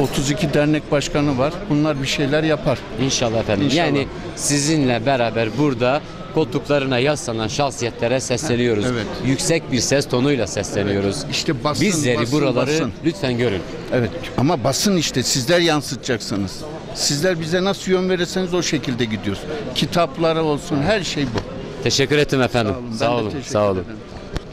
32 dernek başkanı var. Bunlar bir şeyler yapar. İnşallah efendim. İnşallah. Yani sizinle beraber burada koltuklarına yaslanan şahsiyetlere sesleniyoruz. evet. Yüksek bir ses tonuyla sesleniyoruz. İşte basın, Bizleri basın, buraları basın. lütfen görün. Evet ama basın işte sizler yansıtacaksınız. Sizler bize nasıl yön verirseniz o şekilde gidiyoruz. Kitapları olsun her şey bu. Teşekkür ettim efendim. olun, ben Sağ olun. Sağ olun. ederim.